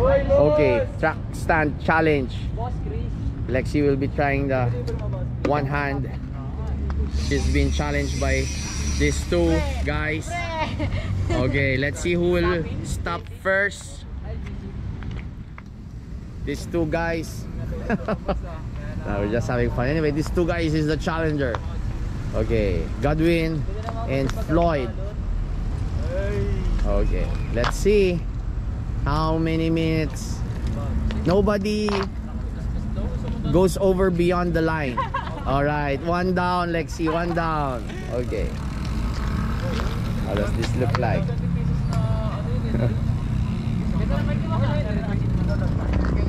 Okay, track stand challenge. Lexi will be trying the one hand. She's been challenged by these two guys. Okay, let's see who will stop first. These two guys. No, we're just having fun. Anyway, these two guys is the challenger. Okay, Godwin and Floyd. Okay, let's see how many minutes. Nobody goes over beyond the line. All right, one down, Lexi, one down. Okay. How does this look like?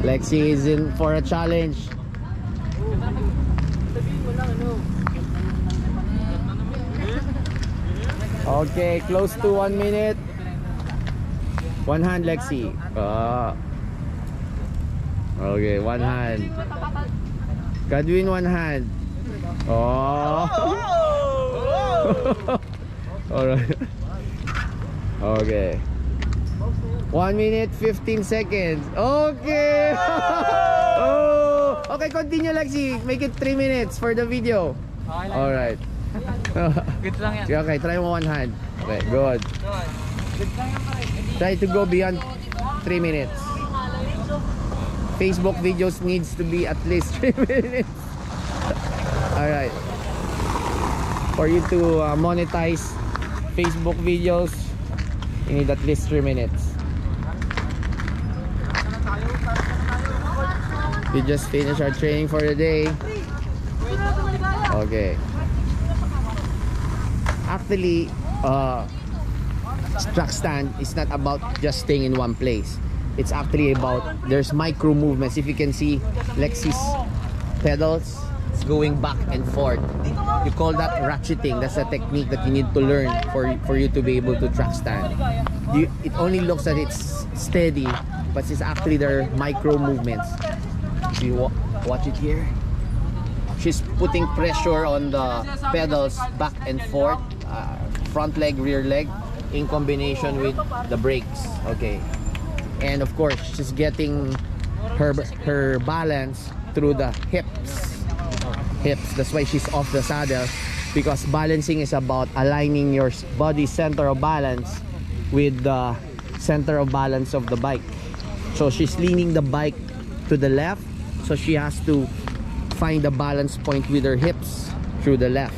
Lexi is in for a challenge. Okay, close to one minute. One hand, Lexi. Ah. Okay, one hand. Godwin, one hand. Oh. Alright. Okay. One minute, 15 seconds. Okay. oh. Okay, continue, Lexi. Make it 3 minutes for the video. Alright. Good lang yan. okay, try mo one hand. Okay, good. Try to go beyond 3 minutes. Facebook videos needs to be at least 3 minutes. Alright. For you to uh, monetize Facebook videos, you need at least 3 minutes. We just finished our training for the day. Okay. Actually, uh, track stand is not about just staying in one place. It's actually about there's micro movements. If you can see Lexi's pedals, it's going back and forth. You call that ratcheting. That's a technique that you need to learn for for you to be able to track stand. You, it only looks that it's steady, but it's actually their micro movements. If you wa- watch it here, she's putting pressure on the pedals back and forth, uh, front leg, rear leg, in combination with the brakes. Okay, and of course she's getting her her balance through the hips. Hips. That's why she's off the saddle because balancing is about aligning your body center of balance with the center of balance of the bike. So she's leaning the bike to the left, so she has to find the balance point with her hips through the left.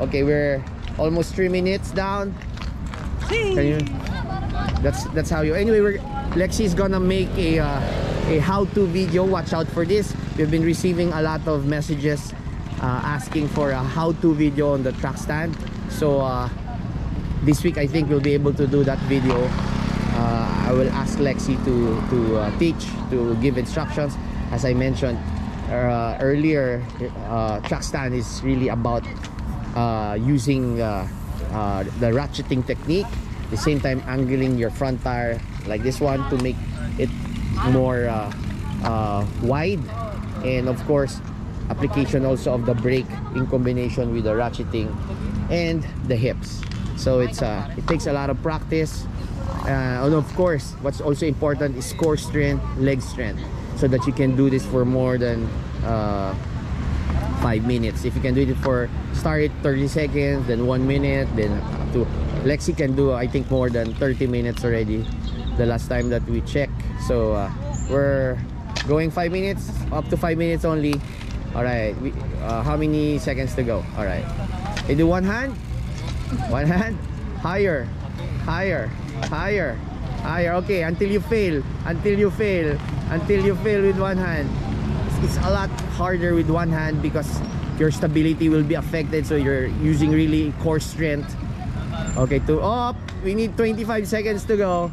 Okay, we're almost three minutes down. Can you? That's that's how you. Anyway, we're gonna make a uh, a how-to video. Watch out for this. We've been receiving a lot of messages uh, asking for a how-to video on the track stand. So uh, this week, I think we'll be able to do that video. Uh, I will ask Lexi to to uh, teach, to give instructions. As I mentioned uh, earlier, track stand is really about using uh, the ratcheting technique the same time angling your front tire like this one to make it more uh, uh, wide. And of course application also of the brake in combination with the ratcheting and the hips. So it's uh, it takes a lot of practice. Uh, and of course what's also important is core strength leg strength so that you can do this for more than uh, five minutes. If you can do it for start it 30 seconds then one minute then up to Lexi can do I think more than 30 minutes already the last time that we checked so uh, we're going five minutes up to five minutes only. All right we, uh, how many seconds to go? All right. You do one hand? One hand? Higher. Higher. Higher. Higher. Okay until you fail. Until you fail. Until you fail with one hand it's a lot harder with one hand because your stability will be affected so you're using really core strength. Okay to up we need 25 seconds to go.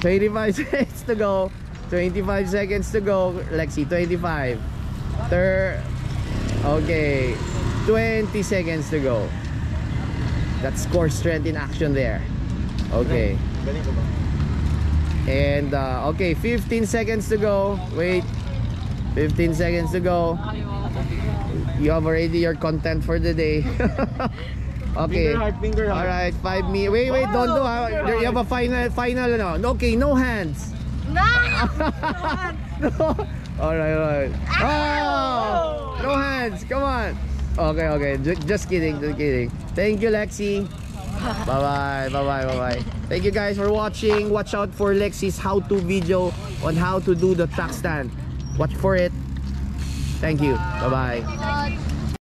25 seconds to go. 25 seconds to go. Lexi 25 third okay 20 seconds to go. That's core strength in action there. Okay. And uh, okay 15 seconds to go. Wait 15 seconds to go you have already your content for the day okay Finger heart, finger heart. all right five me wait wait don't do uh, ha. you have a final final no okay no hands no. no. Alright, alright. Oh! No hands. Come on. Okay, okay. Ju- just kidding. Just kidding. Thank you, Lexi. Bye bye. Bye bye. Bye bye. Thank you guys for watching. Watch out for Lexi's how-to video on how to do the track stand. Watch for it. Thank you. Bye bye.